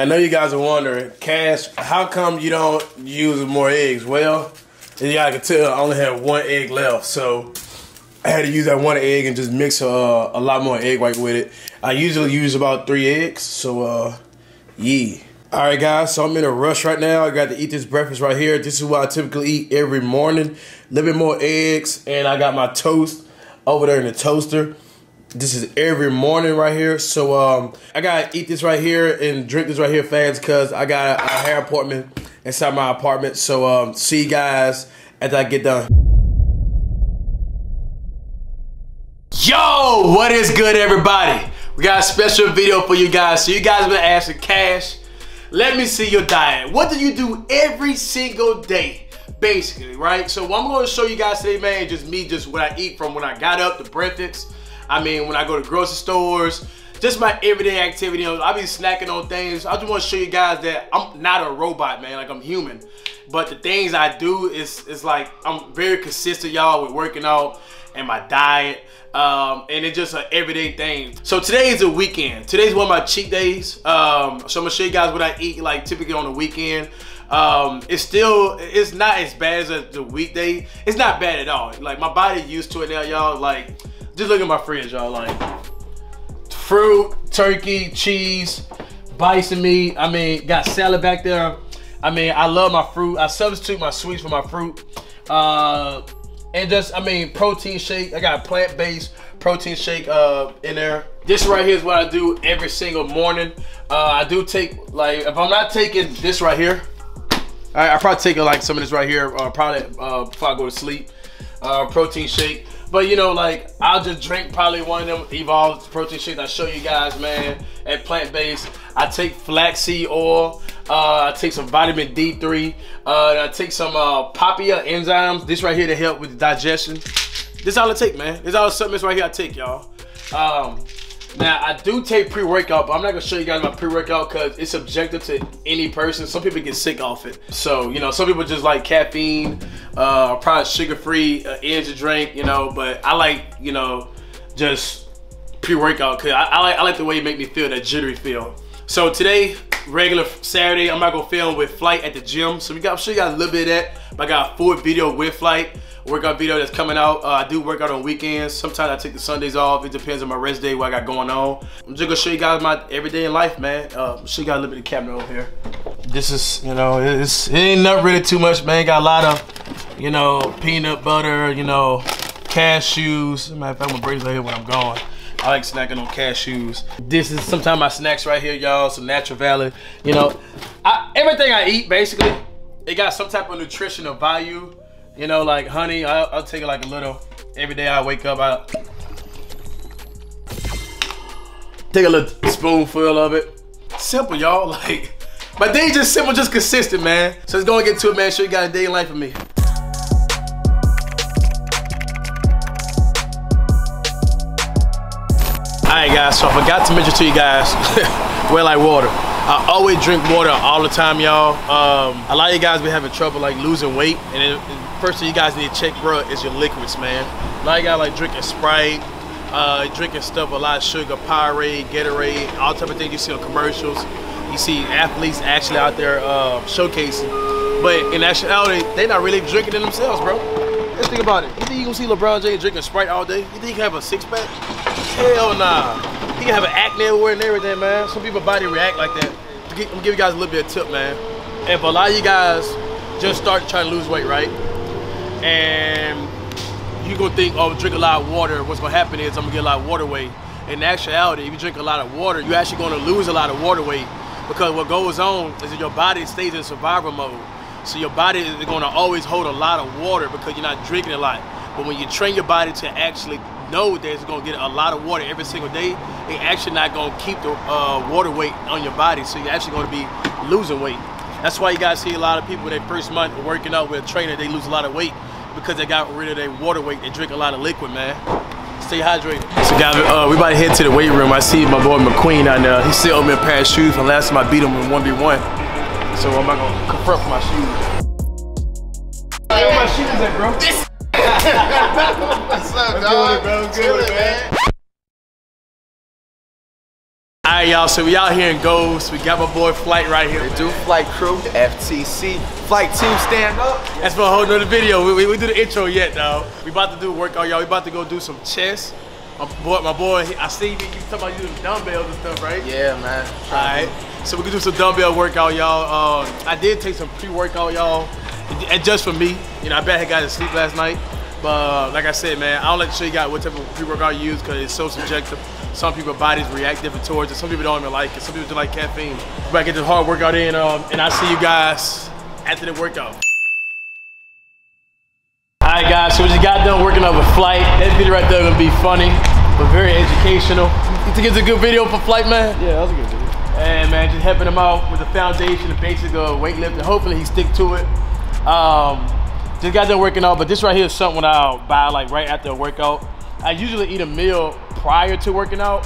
Now I know you guys are wondering, Cash, how come you don't use more eggs? Well, as guys can tell, I only have one egg left, so I had to use that one egg and just mix uh, a lot more egg white with it. I usually use about three eggs, so uh, yeah. All right, guys, so I'm in a rush right now. I got to eat this breakfast right here. This is what I typically eat every morning. A little bit more eggs, and I got my toast over there in the toaster. This is every morning right here. So um, I gotta eat this right here and drink this right here fast because I got a, a, hair appointment inside my apartment. So um, see you guys after I get done. Yo, what is good, everybody? We got a special video for you guys. So you guys been asking Cash, let me see your diet. What do you do every single day? Basically, right? So what I'm gonna show you guys today, man, just me, just what I eat from when I got up, the breakfast, I mean, when I go to grocery stores, just my everyday activity. You know, I be snacking on things. I just want to show you guys that I'm not a robot, man. Like I'm human. But the things I do is is like I'm very consistent, y'all, with working out and my diet. Um, and it's just an everyday thing. So today is a weekend. Today's one of my cheat days. Um, so I'm gonna show you guys what I eat like typically on the weekend. Um, it's still, it's not as bad as the weekday. It's not bad at all. Like my body used to it now, y'all. Like just look at my fridge, y'all. Like fruit, turkey, cheese, bison meat. I mean, got salad back there. I mean, I love my fruit. I substitute my sweets for my fruit. Uh, and just, I mean, protein shake. I got plant-based protein shake uh, in there. This right here is what I do every single morning. Uh, I do take, like, if I'm not taking this right here, I, I probably take like some of this right here, uh, probably uh, before I go to sleep. Uh, protein shake. But you know, like I'll just drink probably one of them evolved protein shakes I show you guys, man, at plant based. I take flaxseed oil. Uh, I take some vitamin D3. Uh, I take some uh, papaya enzymes. This right here to help with digestion. This all I take, man. This all the supplements right here I take, y'all. Um, now, I do take pre-workout, but I'm not gonna show you guys my pre-workout because it's subjective to any person. Some people get sick off it. So, you know, some people just like caffeine, uh, probably sugar-free uh, energy drink, you know, but I like, you know, just pre-workout because I, I, like, I like the way you make me feel, that jittery feel. So today, regular Saturday, I'm not gonna film with Flight at the gym. So we got, I'll show you guys a little bit of that, but I got a full video with Flight workout video that's coming out. Uh, I do work out on weekends. Sometimes I take the Sundays off. It depends on my rest day, what I got going on. I'm just gonna show you guys my everyday life, man. Uh, show you guys a little bit of camera over here. This is, you know, it's, it ain't not really too much, man. Got a lot of, you know, peanut butter, you know, cashews. Matter of fact, I'm gonna bring right here when I'm gone. I like snacking on cashews. This is sometimes my snacks right here, y'all. Some Natural Valley. You know, I, everything I eat, basically, it got some type of nutritional value you know, like honey, I'll, I'll take it like a little. Every day I wake up, I take a little spoonful of it. Simple, y'all. Like, my day just simple, just consistent, man. So let's go and get to it, man. Show you got a day in life for me. Alright guys, so I forgot to mention to you guys, where like water. I always drink water all the time, y'all. Um, a lot of you guys be having trouble like losing weight, and it, first thing you guys need to check, bro, is your liquids, man. A lot of you guys like drinking Sprite, uh, drinking stuff, a lot of sugar, Powerade, Gatorade, all type of things you see on commercials. You see athletes actually out there uh, showcasing, but in actuality, they're not really drinking it themselves, bro. Let's think about it. You think you gonna see LeBron James drinking Sprite all day? You think he can have a six pack? Hell nah. He can have an acne everywhere and everything, man. Some people body react like that. I'm gonna give you guys a little bit of tip, man. If a lot of you guys just start trying to lose weight, right? And you gonna think, oh, drink a lot of water. What's gonna happen is I'm gonna get a lot of water weight. In actuality, if you drink a lot of water, you're actually gonna lose a lot of water weight because what goes on is that your body stays in survival mode. So your body is gonna always hold a lot of water because you're not drinking a lot. But when you train your body to actually know that it's gonna get a lot of water every single day, it actually not gonna keep the uh, water weight on your body. So you're actually gonna be losing weight. That's why you guys see a lot of people their first month working out with a trainer, they lose a lot of weight because they got rid of their water weight. They drink a lot of liquid, man. Stay hydrated. So guys, uh, we about to head to the weight room. I see my boy McQueen out there. He still owed me a pair of shoes from last time I beat him in 1v1. So I'm not gonna confront my shoes. Where my shoes at, bro? What's up, dog? Good, bro. Good, man. All right, y'all. So we out here in Ghost. We got my boy Flight right here. The Do Flight Crew, FTC. Flight team stand up. That's for a whole nother video. We, we, we do the intro yet, though. We about to do workout, y'all. We about to go do some chest. My boy, my boy, I see you, you talking about using dumbbells and stuff, right? Yeah, man. All right. So we can do some dumbbell workout, y'all. Uh, I did take some pre-workout, y'all, and just for me. You know, I bet I got to sleep last night. But uh, like I said, man, I don't like to show you guys what type of pre-workout you use because it's so subjective. Some people's bodies react different towards it. Some people don't even like it. Some people just like caffeine. But I get this hard workout in, um, and I'll see you guys after the workout. All right, guys, so we just got done working on a flight. That video right there gonna be funny, but very educational. You think it's a good video for flight, man? Yeah, that was a good video. And man, just helping him out with the foundation, the basic of weightlifting. Hopefully he stick to it. Um, just got done working out, but this right here is something I'll buy like right after a workout. I usually eat a meal prior to working out,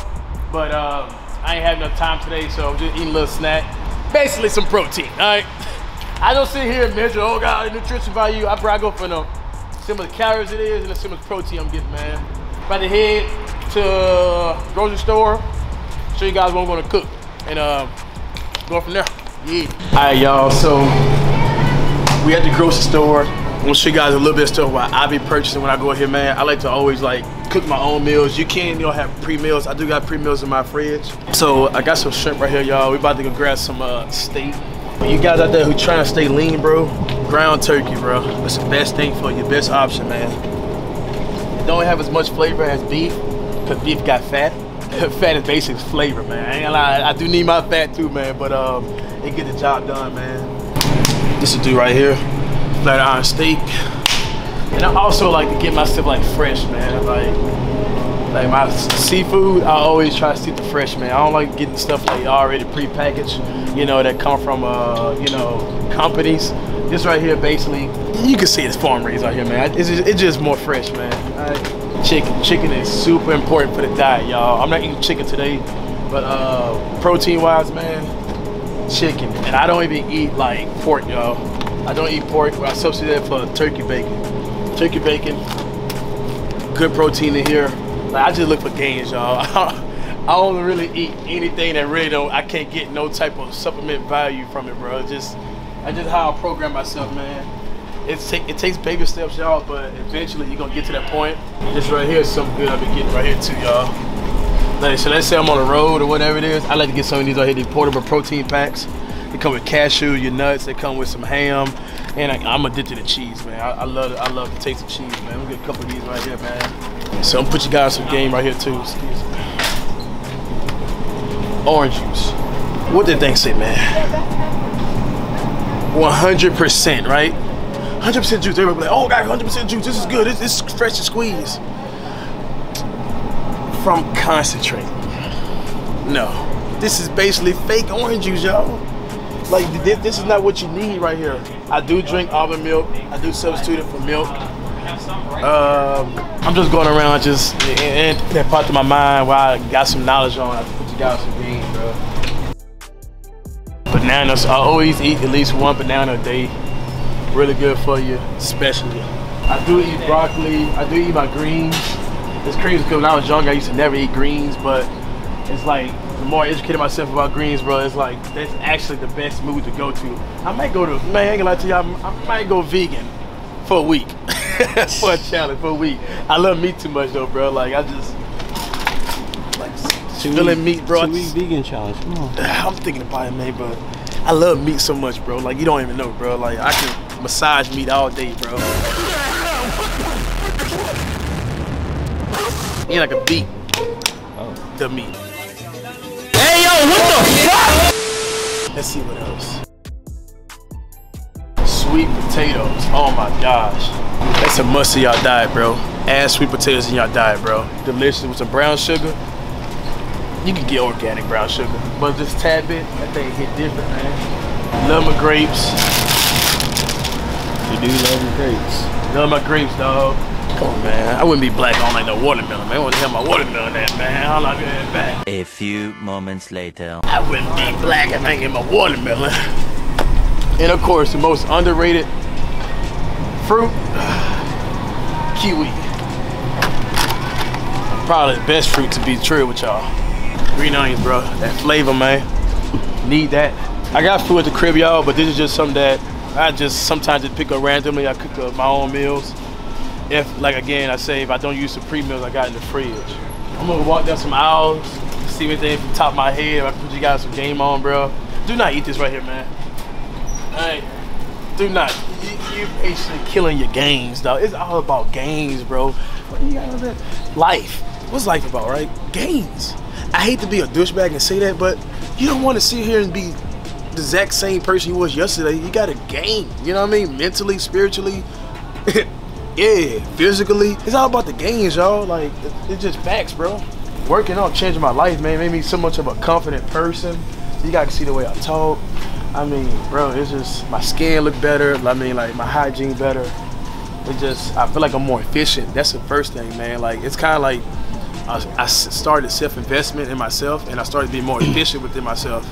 but uh, I ain't have enough time today, so I'm just eating a little snack. Basically some protein, all right? I don't sit here and measure, oh God, nutrition value. I probably go for the much calories it is and how much protein I'm getting, man. About to head to grocery store, show you guys what I'm gonna cook, and uh, go from there. Yeah. All right, y'all, so we at the grocery store. I'm gonna show you guys a little bit of stuff what I be purchasing when I go here, man. I like to always like cook my own meals. You can, you know, have pre-meals. I do got pre-meals in my fridge. So I got some shrimp right here, y'all. We about to go grab some uh, steak. You guys out there who trying to stay lean, bro, ground turkey, bro. It's the best thing for you, best option, man. It don't have as much flavor as beef, because beef got fat. fat is basic flavor, man. I ain't gonna lie, I do need my fat too, man, but um, it get the job done, man. This will do right here flat iron steak. And I also like to get my stuff like fresh, man. Like, like my seafood, I always try to stick to fresh, man. I don't like getting stuff like already prepackaged, you know, that come from, uh, you know, companies. This right here, basically, you can see it's farm raised out here, man. It's just, it's just more fresh, man. Right? Chicken, chicken is super important for the diet, y'all. I'm not eating chicken today, but uh, protein-wise, man, chicken. And I don't even eat like pork, y'all. I don't eat pork, but I substitute it for turkey bacon. Turkey bacon, good protein in here. Like, I just look for gains, y'all. I don't really eat anything that really don't, I can't get no type of supplement value from it, bro. It's just, I just how I program myself, man. It's take, it takes baby steps, y'all, but eventually you're gonna get to that point. This right here is something good I've been getting right here too, y'all. Like, so let's say I'm on the road or whatever it is, I like to get some of these right here, these portable protein packs. They come with cashew, your nuts. They come with some ham, and I, am addicted to cheese, man. I, I, love. I love the taste of cheese, man. We'll get a couple of these right here, man. So I'm gonna put you guys some game right here too. Orange juice. What did they say, man? 100%, right? 100% juice. Everybody like, oh, God, 100% juice. This is good. This, this is fresh and squeeze. From concentrate. No. This is basically fake orange juice, y'all. Like this, this is not what you need right here. I do drink almond milk. I do substitute it for milk. Um, I'm just going around just and, that popped to my mind where I got some knowledge on. I put you guys some game, bro. Bananas. I always eat at least one banana a day. Really good for you, especially. I do eat broccoli. I do eat my greens. It's crazy because when I was young, I used to never eat greens, but it's like the more I educated myself about greens, bro, it's like that's actually the best mood to go to. I might go to, man, I ain't gonna lie to you, I, I might go vegan for a week. for a challenge, for a week. I love meat too much though, bro. Like I just like feeling meat, bro. Two week vegan challenge. Come on. I'm thinking about it, man, but I love meat so much, bro. Like you don't even know, bro. Like I can massage meat all day, bro. Ain't like a beat oh. the meat. Let's see what else. Sweet potatoes. Oh my gosh. That's a must in y'all diet, bro. Add sweet potatoes in y'all diet, bro. Delicious with some brown sugar. You can get organic brown sugar, but just tad bit, that thing hit different, man. Love my grapes. You do love your grapes. Love my grapes, dog. Come on, man. I wouldn't be black on like no watermelon, man. I wouldn't have my watermelon at, man. I like that back. A few moments later. I wouldn't be black if I ain't get my watermelon. And of course, the most underrated fruit, kiwi. Probably the best fruit to be true with y'all. Green onions, bro. That flavor, man. Need that. I got food at the crib, y'all, but this is just something that I just sometimes just pick up randomly. I cook up my own meals. If, like again, I say if I don't use the pre-meals I got in the fridge. I'm gonna walk down some aisles, see anything from the top of my head. I put you guys some game on, bro. Do not eat this right here, man. Hey, do not. You, you basically killing your gains, dog. It's all about gains, bro. What you got that? Life. What's life about, right? Gains. I hate to be a douchebag and say that, but you don't want to sit here and be the exact same person you was yesterday. You got to gain. You know what I mean? Mentally, spiritually. yeah, physically. It's all about the gains, y'all. Like, it's just facts, bro. Working out changed my life, man. Made me so much of a confident person. You got to see the way I talk. I mean, bro, it's just my skin look better. I mean, like my hygiene better. It just, I feel like I'm more efficient. That's the first thing, man. Like, it's kind of like I, I started self-investment in myself, and I started being more efficient within myself.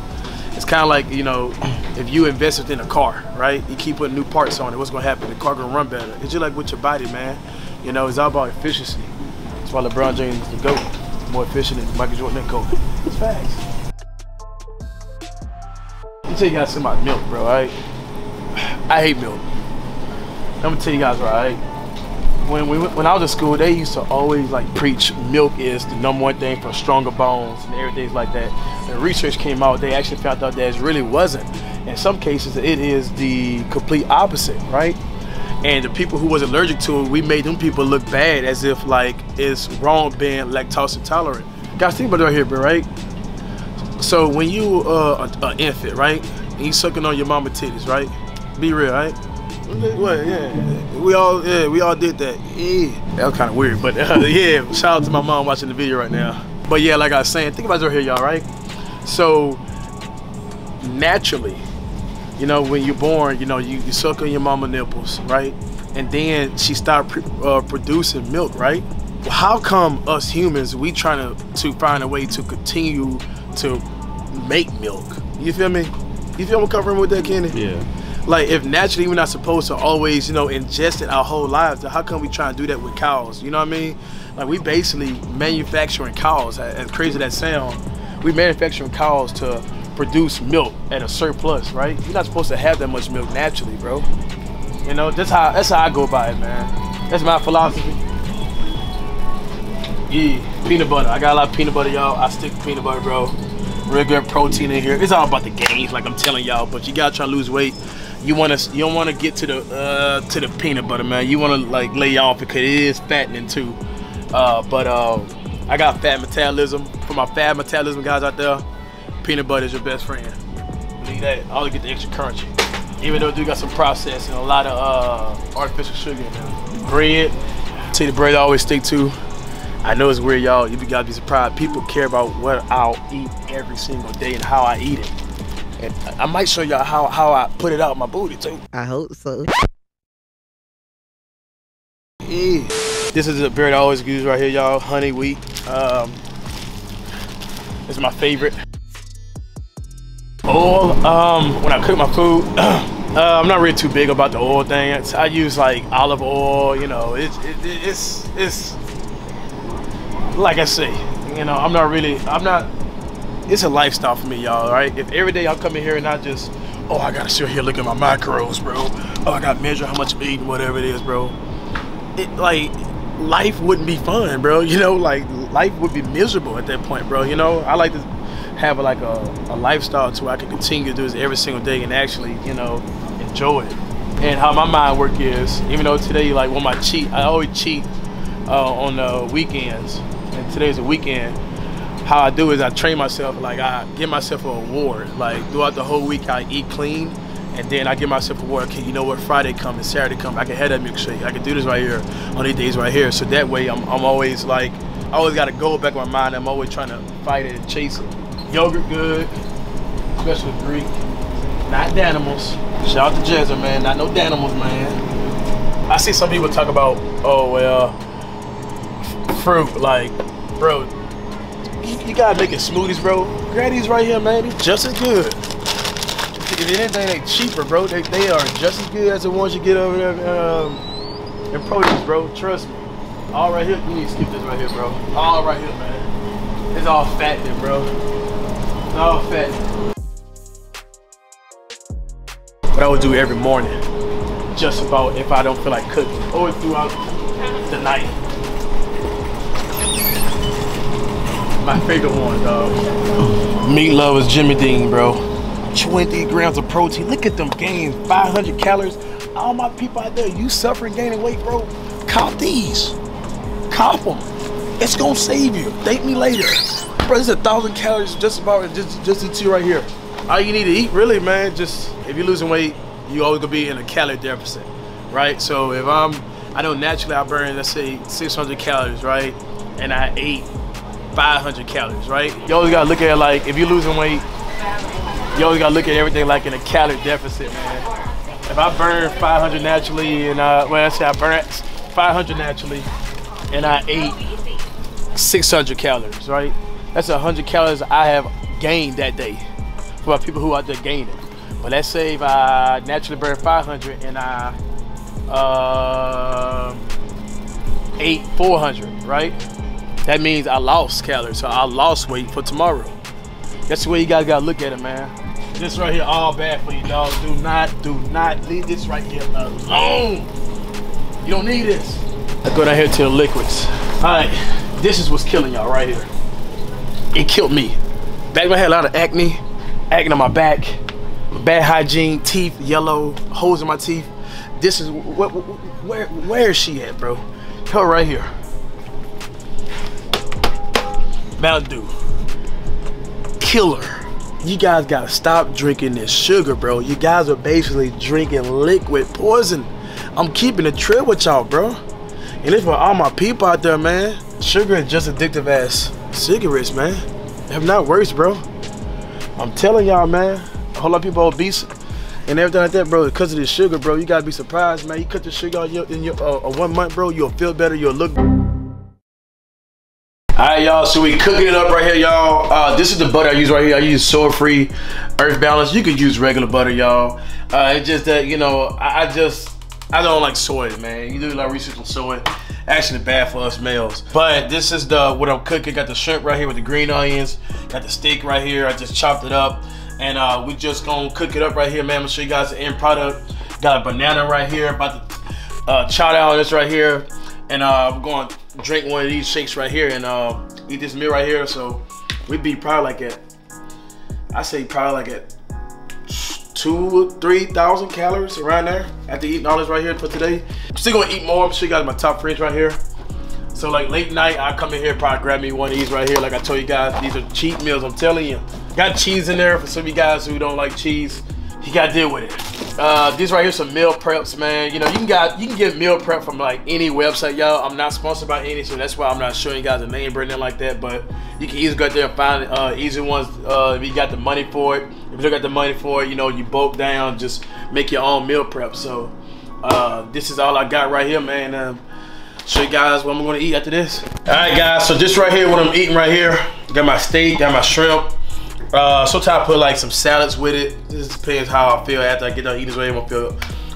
It's kind of like you know, if you invest within a car, right? You keep putting new parts on it. What's gonna happen? The car gonna run better. It's just like with your body, man. You know, it's all about efficiency. That's why LeBron James is the GOAT. More efficient than Michael Jordan and Kobe. It's facts. Let me tell you guys something about milk, bro. Right? I hate milk. I'm gonna tell you guys, right? When we when I was in school, they used to always like preach milk is the number one thing for stronger bones and everything like that. And research came out, they actually found out that it really wasn't. In some cases, it is the complete opposite, right? And the people who was allergic to it, we made them people look bad as if like it's wrong being lactose intolerant. Guys, think about it right here, bro, right? So when you uh an infant, right? And you sucking on your mama titties, right? Be real, right? What? Yeah, we all yeah we all did that. Yeah, that was kind of weird, but uh, yeah. Shout out to my mom watching the video right now. But yeah, like I was saying, think about it right here, y'all, right? So naturally, you know, when you're born, you know, you, you suck on your mama nipples, right? And then she start pr uh, producing milk, right? How come us humans we trying to to find a way to continue to make milk? You feel me? You feel me covering with that, Kenny? Yeah. Like if naturally we're not supposed to always, you know, ingest it our whole lives, then how come we try and do that with cows? You know what I mean? Like we basically manufacturing cows, as crazy that sound, we manufacturing cows to produce milk at a surplus, right? You're not supposed to have that much milk naturally, bro. You know, that's how that's how I go by it, man. That's my philosophy. Yeah, peanut butter. I got a lot of peanut butter, y'all. I stick peanut butter, bro. Real good protein in here. It's all about the gains, like I'm telling y'all. But you gotta try to lose weight. You wanna, you don't wanna get to the uh, to the peanut butter, man. You wanna like lay off because it is fattening too. Uh, but uh, I got fat metabolism. For my fat metabolism guys out there, peanut butter is your best friend. Need that. I always get the extra crunchy. Even though it do got some processing, a lot of uh, artificial sugar. Bread. See the bread I always stick to. I know it's weird, y'all. You gotta be surprised. People care about what I'll eat every single day and how I eat it. And I might show y'all how, how I put it out my booty too. I hope so. Yeah. This is a bread I always use right here, y'all. Honey wheat. Um, it's my favorite. Oil. Um, when I cook my food, uh, I'm not really too big about the oil thing. It's, I use like olive oil. You know, it's it, it's it's like I say. You know, I'm not really. I'm not. It's a lifestyle for me, y'all. Right? If every day I come in here and I just, oh, I gotta sit here looking at my macros, bro. Oh, I gotta measure how much I'm eating, whatever it is, bro it like life wouldn't be fun, bro. You know, like life would be miserable at that point, bro. You know, I like to have like a, a lifestyle to where I can continue to do this every single day and actually, you know, enjoy it. And how my mind work is, even though today, like when I cheat, I always cheat uh, on the weekends, and today's a weekend. How I do is I train myself, like I give myself an award. Like throughout the whole week, I eat clean, and then I give myself a award. Okay, you know what? Friday come and Saturday come, I can have that milkshake. I can do this right here on these days right here. So that way, I'm, I'm always like, I always got a goal back in my mind. I'm always trying to fight it and chase it. Yogurt good, especially Greek, not Danimals. Shout out to Jezza, man. Not no Danimals, man. I see some people talk about, oh well, fruit. Like, bro, you, gotta make it smoothies, bro. These right here, man. Just as good. If anything, they cheaper, bro. They, they are just as good as the ones you get over there um, in produce, bro. Trust me. All right here, you need to skip this right here, bro. All right here, man. It's all fat then, bro. It's all fat. What I would do every morning, just about if I don't feel like cooking, or throughout the night. My favorite one, dog. Meat lovers Jimmy Dean, bro. 20 grams of protein. Look at them gains, 500 calories. All my people out there, you suffering gaining weight, bro. Cop these. Cop them. It's gonna save you. Thank me later. Bro, this is a thousand calories just about just just the two right here. All you need to eat, really, man, just if you're losing weight, you always gonna be in a calorie deficit, right? So if I'm, I know naturally I burn, let's say 600 calories, right? And I ate 500 calories, right? You always gotta look at it like, if you're losing weight, you always gotta look at everything like in a calorie deficit, man. If I burn 500 naturally and uh, well, I say I burn 500 naturally and I ate 600 calories, right? That's 100 calories I have gained that day for my people who out there gaining. But let's say if I naturally burn 500 and I uh, ate 400, right? That means I lost calories, so I lost weight for tomorrow. That's the way you guys gotta look at it, man. This right here, all bad for you, dog. Do not, do not leave this right here alone. You don't need this. I go down here to the liquids. All right, this is what's killing y'all right here. It killed me. Back when I had a lot of acne, acne on my back, bad hygiene, teeth yellow, holes in my teeth. This is where, where, where is she at, bro? Her right here. Mountain Dew. Killer. You guys gotta stop drinking this sugar, bro. You guys are basically drinking liquid poison. I'm keeping it trip with y'all, bro. And it's for all my people out there, man. Sugar is just addictive as cigarettes, man. If not worse, bro. I'm telling y'all, man. A whole lot of people obese and everything like that, bro. Because of this sugar, bro. You gotta be surprised, man. You cut the sugar out in your, in your uh, uh, one month, bro. You'll feel better. You'll look. All right, y'all. So we cooking it up right here, y'all. Uh, this is the butter I use right here. I use soy-free, earth balance. You could use regular butter, y'all. Uh, it's just that you know, I, I just I don't like soy, man. You do a lot of research on soy. Actually bad for us males. But this is the what I'm cooking. Got the shrimp right here with the green onions. Got the steak right here. I just chopped it up. And uh, we just gonna cook it up right here, man. I'm gonna show you guys the end product. Got a banana right here. About to uh, chow down this right here. And uh, we're going to drink one of these shakes right here and uh, eat this meal right here. So we'd be probably like at, I say probably like at two, three thousand calories around there after eating all this right here for today. I'm still gonna eat more. I'm sure you guys my top fridge right here. So like late night, I come in here, probably grab me one of these right here. Like I told you guys, these are cheat meals. I'm telling you. Got cheese in there for some of you guys who don't like cheese. You gotta deal with it. Uh, these right here some meal preps, man. You know, you can got you can get meal prep from like any website, y'all. I'm not sponsored by any, so that's why I'm not showing you guys a name brand like that. But you can easily go out there and find uh, easy ones uh, if you got the money for it. If you don't got the money for it, you know, you bulk down, just make your own meal prep. So uh, this is all I got right here, man. Um, show you guys what I'm gonna eat after this. All right, guys. So this right here, what I'm eating right here. Got my steak, got my shrimp. Uh, sometimes I put like some salads with it. This depends how I feel after I get done eating this. I'm gonna feel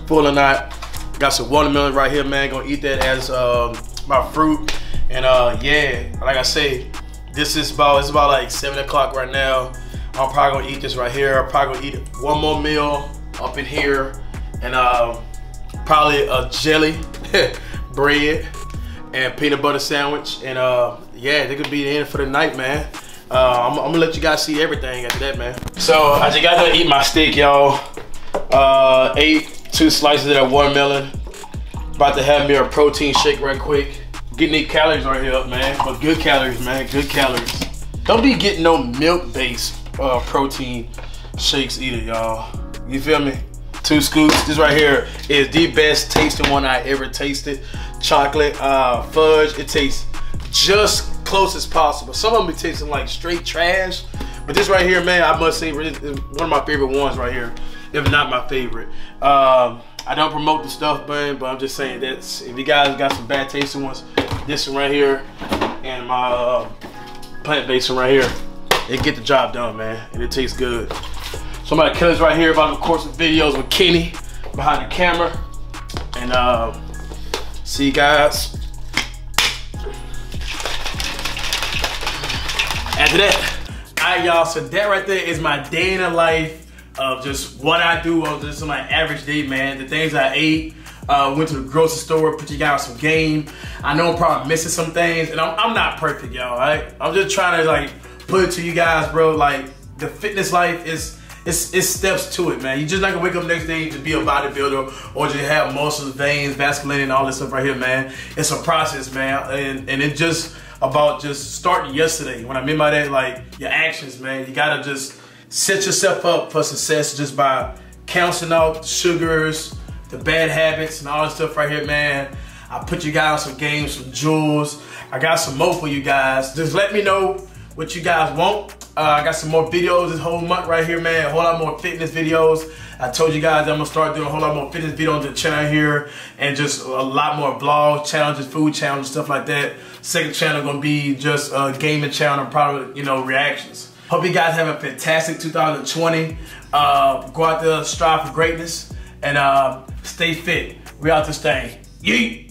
full or not. Got some watermelon right here, man. Gonna eat that as um, my fruit. And uh, yeah, like I say, this is about it's about like seven o'clock right now. I'm probably gonna eat this right here. I'm probably gonna eat one more meal up in here, and uh, probably a jelly bread and peanut butter sandwich. And uh, yeah, they could be end for the night, man. Uh, I'm, I'm, gonna let you guys see everything after that, man. So I just got to eat my steak, y'all. Uh, ate two slices of that watermelon. About to have me a protein shake right quick. Getting these calories right here up, man. But good calories, man. Good calories. Don't be getting no milk-based uh, protein shakes either, y'all. You feel me? Two scoops. This right here is the best tasting one I ever tasted. Chocolate uh, fudge. It tastes just close as possible. Some of them be tasting like straight trash, but this right here, man, I must say, one of my favorite ones right here, if not my favorite. Um, I don't promote the stuff, man, but I'm just saying that if you guys got some bad tasting ones, this one right here and my uh, plant-based one right here, it get the job done, man, and it tastes good. So I'm gonna this right here about the course of videos with Kenny behind the camera, and uh, see you guys after that. All right, y'all, so that right there is my day in the life of just what I do on just my average day, man. The things I ate, uh, went to the grocery store, put you guys some game. I know I'm probably missing some things, and I'm, I'm not perfect, y'all, right? I'm just trying to like put it to you guys, bro. Like the fitness life is it's, it's steps to it, man. You're just not gonna wake up next day to be a bodybuilder or just have muscles, veins, vascular, and all this stuff right here, man. It's a process, man, and and it just about just starting yesterday. When I mean by that, like your actions, man. You gotta just set yourself up for success just by counting out the sugars, the bad habits, and all this stuff right here, man. I put you guys some games, some jewels. I got some more for you guys. Just let me know what you guys want. Uh, I got some more videos this whole month right here, man. A whole lot more fitness videos. I told you guys I'm gonna start doing a whole lot more fitness videos on the channel here and just a lot more vlogs, challenges, food challenges, stuff like that. Second channel gonna be just a gaming channel and probably, you know, reactions. Hope you guys have a fantastic 2020. Uh, go out there, strive for greatness, and uh, stay fit. We out this thing. Yeet!